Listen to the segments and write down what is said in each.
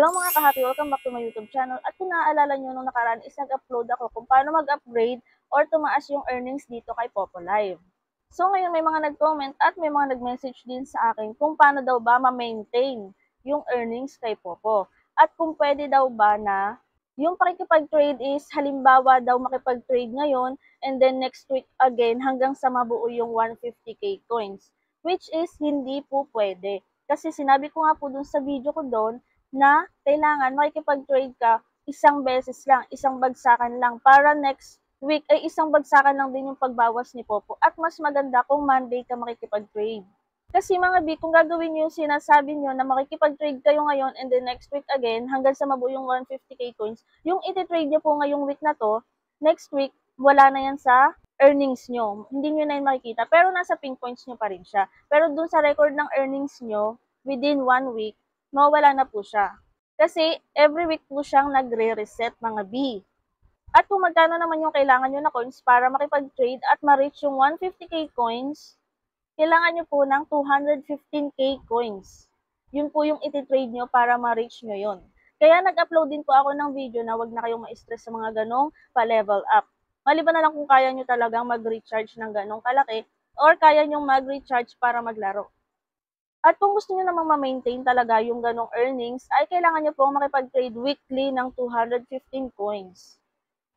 Hello mga kahati, welcome back to my YouTube channel. At kung naaalala nyo nung nakaraan is nag-upload ako kung paano mag-upgrade or tumaas yung earnings dito kay Popo Live. So ngayon may mga nag-comment at may mga nag-message din sa akin kung paano daw ba ma-maintain yung earnings kay Popo. At kung pwede daw ba na yung pakikipag-trade is halimbawa daw makipag-trade ngayon and then next week again hanggang sa mabuo yung 150k coins. Which is hindi po pwede. Kasi sinabi ko nga po dun sa video ko doon na kailangan makikipag-trade ka isang beses lang, isang bagsakan lang para next week ay isang bagsakan lang din yung pagbawas ni Popo. At mas maganda kung Monday ka makikipag-trade. Kasi mga B, kung gagawin nyo yung sinasabi nyo na makikipag-trade kayo ngayon and then next week again hanggang sa mabuo yung 150k coins, yung iti-trade nyo po ngayong week na to, next week, wala na yan sa earnings nyo. Hindi nyo na yun makikita. Pero nasa pink points nyo pa rin siya. Pero dun sa record ng earnings nyo, within one week, mawala na po siya. Kasi every week po siyang nagre-reset mga B. At kung magkano naman yung kailangan nyo na coins para makipag-trade at ma-reach yung 150k coins, kailangan nyo po ng 215k coins. Yun po yung iti-trade nyo para ma-reach nyo yon. Kaya nag-upload din po ako ng video na wag na kayong ma-stress sa mga ganong pa-level up. Maliban na lang kung kaya nyo talagang mag-recharge ng ganong kalaki or kaya nyo mag-recharge para maglaro. At kung gusto niyo namang ma-maintain talaga yung ganong earnings, ay kailangan niyo pong makipag-trade weekly ng 215 coins.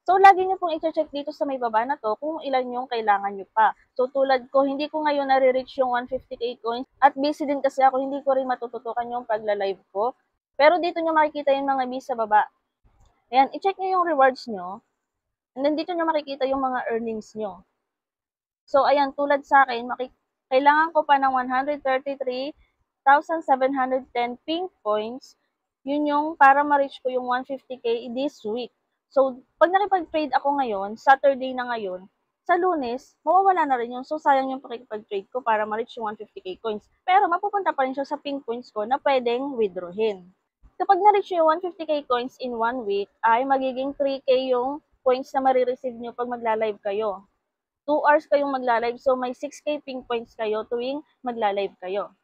So, lagi niyo pong i-check dito sa may baba na to kung ilan yung kailangan niyo pa. So, tulad ko, hindi ko ngayon nare-reach yung 150k coins at busy din kasi ako, hindi ko rin matututukan yung pagla-live ko. Pero dito niyo makikita yung mga bis sa baba. Ayan, i-check niyo yung rewards niyo. And then dito niyo makikita yung mga earnings niyo. So, ayan, tulad sa akin, makikita kailangan ko pa ng 133,710 pink points. Yun yung para ma-reach ko yung 150k this week. So, pag nakipag-trade ako ngayon, Saturday na ngayon, sa lunes, mawawala na rin yun. So, sayang yung pakikipag-trade ko para ma-reach yung 150k coins. Pero, mapupunta pa rin siya sa pink points ko na pwedeng withdrawin. Kapag na-reach yung 150k coins in one week, ay magiging 3k yung points na marireceive nyo pag magla-live kayo. 2 hours kayong magla-live. So, may 6K ping points kayo tuwing magla-live kayo.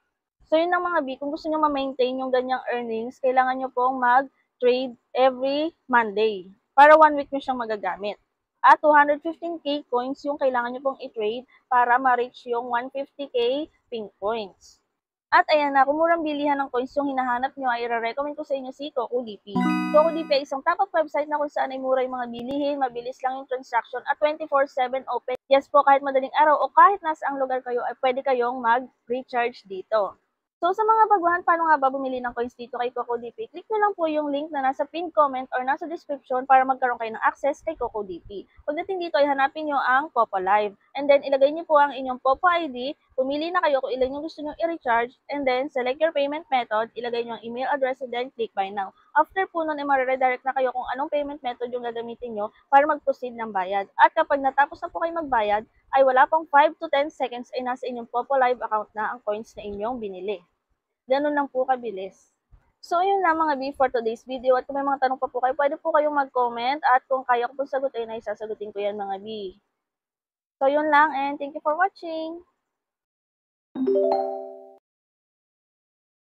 So, yun ang mga B. Kung gusto nyo ma-maintain yung ganyang earnings, kailangan nyo pong mag-trade every Monday para one week nyo siyang magagamit. At 215K coins yung kailangan nyo pong i-trade para ma-reach yung 150K ping points. At ayan na, kung murang bilihan ng coins yung hinahanap nyo, ay i-recommend ko sa inyo si CocoDP. CocoDP ay isang top website na kung saan ay mura yung mga bilihin, mabilis lang yung transaction, at 24-7 open. Yes po, kahit madaling araw o kahit nasa ang lugar kayo, ay pwede kayong mag-recharge dito. So, sa mga baguhan, paano nga ba bumili ng coins dito kay CocoDP? Click nyo lang po yung link na nasa pinned comment or nasa description para magkaroon kayo ng access kay CocoDP. Pagdating dito ay hanapin nyo ang Popo Live. And then, ilagay nyo po ang inyong Popo ID, pumili na kayo kung ilan yung gusto nyo i-recharge, and then, select your payment method, ilagay nyo ang email address, and then, click buy now. After po nun, ay redirect na kayo kung anong payment method yung gagamitin nyo para mag-proceed ng bayad. At kapag natapos na po kayo magbayad, ay wala pang 5 to 10 seconds ay nasa inyong Popo Live account na ang coins na inyong binili. Ganun lang po kabilis. So, yun lang mga B for today's video. At kung may mga tanong pa po kayo, pwede po kayong mag-comment. At kung kaya ko po sagutin, ay sasagutin ko yan mga B. So, yun lang and thank you for watching. Música